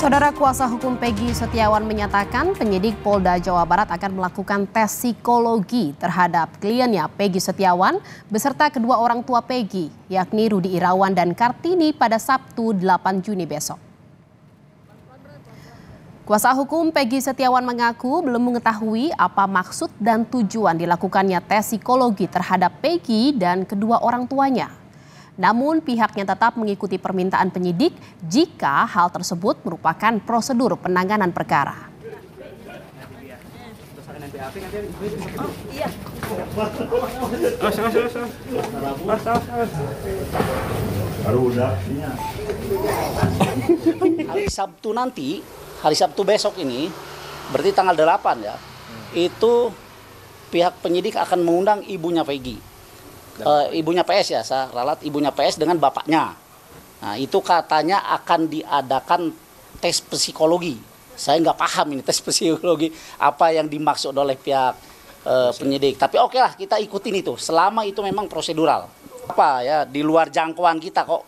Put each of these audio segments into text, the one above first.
Saudara kuasa hukum Peggy Setiawan menyatakan penyidik Polda Jawa Barat akan melakukan tes psikologi terhadap kliennya Peggy Setiawan beserta kedua orang tua Peggy, yakni Rudi Irawan dan Kartini pada Sabtu 8 Juni besok. Kuasa hukum Peggy Setiawan mengaku belum mengetahui apa maksud dan tujuan dilakukannya tes psikologi terhadap Peggy dan kedua orang tuanya. Namun pihaknya tetap mengikuti permintaan penyidik jika hal tersebut merupakan prosedur penanganan perkara. Hari Sabtu nanti, hari Sabtu besok ini, berarti tanggal 8 ya, itu pihak penyidik akan mengundang ibunya Peggy uh, ibunya PS ya, saya ralat ibunya PS dengan bapaknya. Nah, itu katanya akan diadakan tes psikologi. Saya nggak paham ini tes psikologi apa yang dimaksud oleh pihak uh, penyidik. Tapi oke okay lah kita ikutin itu. Selama itu memang prosedural. Apa ya di luar jangkauan kita kok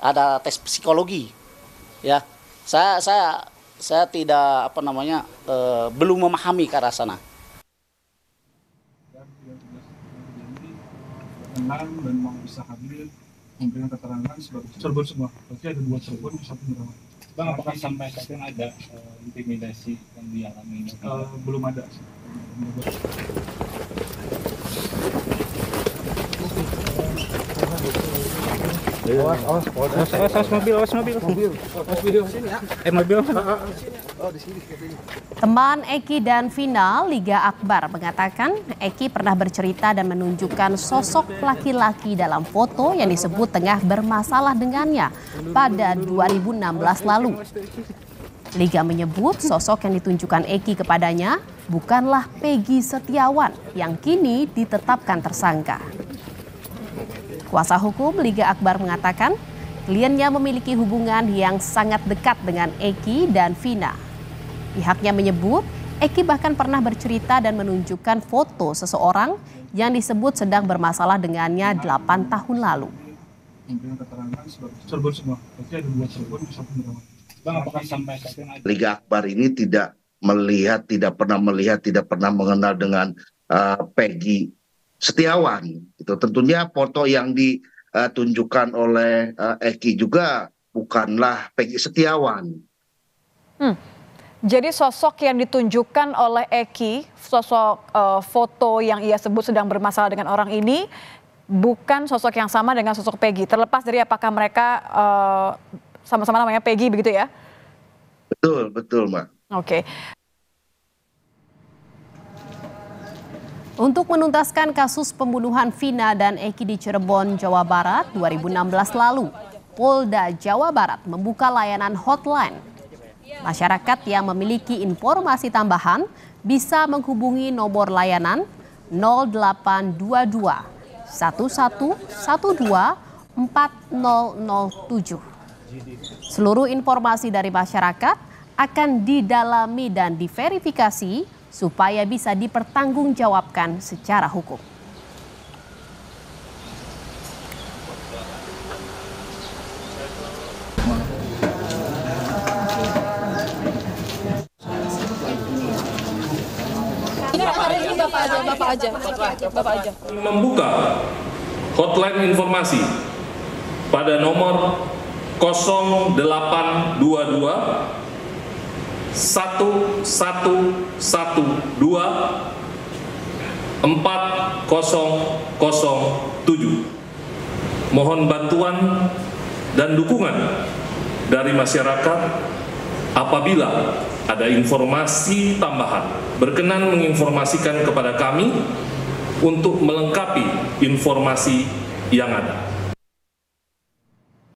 ada tes psikologi. Ya, saya saya saya tidak apa namanya uh, belum memahami ke arah sana. Berkenan dan mau bisa hadir memberikan keterangan sebagai Cirebon semua. Berarti ada dua Cirebon, satu Merawat. Bang, apakah sampai saat ini ada uh, intimidasi yang dialami? Uh, belum ada. Awas, awas, awas, awas, awas mobil, awas mobil. Mobil, mobil sini ya. Eh mobil. Oh. Teman Eki dan Vina, Liga Akbar mengatakan Eki pernah bercerita dan menunjukkan sosok laki-laki dalam foto yang disebut tengah bermasalah dengannya pada 2016 lalu. Liga menyebut sosok yang ditunjukkan Eki kepadanya bukanlah Peggy Setiawan yang kini ditetapkan tersangka. Kuasa hukum Liga Akbar mengatakan kliennya memiliki hubungan yang sangat dekat dengan Eki dan Vina. Pihaknya menyebut Eki bahkan pernah bercerita dan menunjukkan foto seseorang yang disebut sedang bermasalah dengannya 8 tahun lalu. Liga Akbar ini tidak melihat, tidak pernah melihat, tidak pernah mengenal dengan uh, Peggy Setiawan. Itu tentunya foto yang ditunjukkan oleh uh, Eki juga bukanlah Peggy Setiawan. Hmm. Jadi sosok yang ditunjukkan oleh Eki, sosok uh, foto yang ia sebut sedang bermasalah dengan orang ini, bukan sosok yang sama dengan sosok Peggy. Terlepas dari apakah mereka sama sama-sama namanya Peggy begitu ya? Betul, betul, Mbak. Oke. Okay. Untuk menuntaskan kasus pembunuhan Vina dan Eki di Cirebon, Jawa Barat 2016 lalu, Polda Jawa Barat membuka layanan hotline. Masyarakat yang memiliki informasi tambahan bisa menghubungi nomor layanan 0822 1112 4007. Seluruh informasi dari masyarakat akan didalami dan diverifikasi supaya bisa dipertanggungjawabkan secara hukum. Bapak aja, Bapak aja, Bapak aja. Membuka hotline informasi pada nomor 0822 satu satu satu dua empat kosong kosong tujuh. Mohon bantuan dan dukungan dari masyarakat apabila ada informasi tambahan berkenan menginformasikan kepada kami untuk melengkapi informasi yang ada.